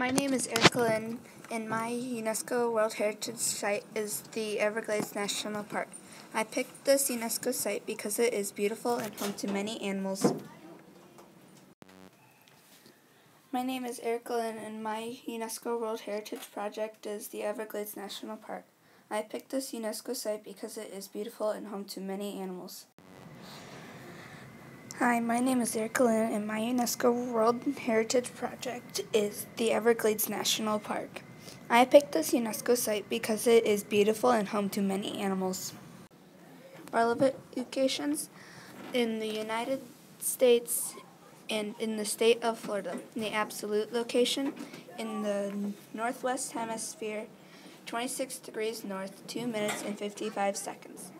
My name is Erica Lynn, and my UNESCO World Heritage Site is the Everglades National Park. I picked this UNESCO site because it is beautiful and home to many animals. My name is Erica Lynn, and my UNESCO World Heritage Project is the Everglades National Park. I picked this UNESCO site because it is beautiful and home to many animals. Hi, my name is Erica Lynn, and my UNESCO World Heritage Project is the Everglades National Park. I picked this UNESCO site because it is beautiful and home to many animals. Relevant locations in the United States and in the state of Florida. The absolute location in the northwest hemisphere, 26 degrees north, 2 minutes and 55 seconds.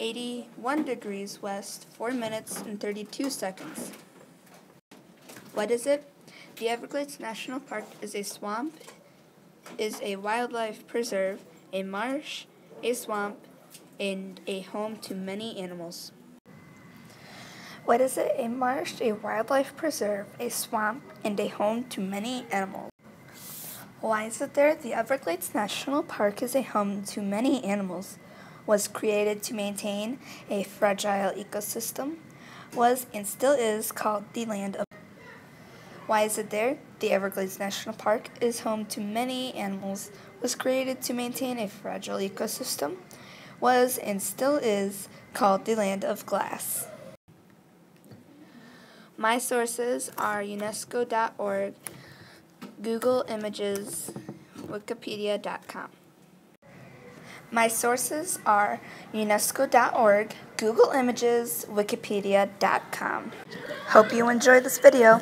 81 degrees west, 4 minutes and 32 seconds. What is it? The Everglades National Park is a swamp, is a wildlife preserve, a marsh, a swamp, and a home to many animals. What is it? A marsh, a wildlife preserve, a swamp, and a home to many animals. Why is it there? The Everglades National Park is a home to many animals was created to maintain a fragile ecosystem, was and still is called the land of. Why is it there? The Everglades National Park is home to many animals, was created to maintain a fragile ecosystem, was and still is called the land of glass. My sources are UNESCO.org, Google Images, Wikipedia.com. My sources are UNESCO.org, Google Images, Wikipedia.com. Hope you enjoy this video.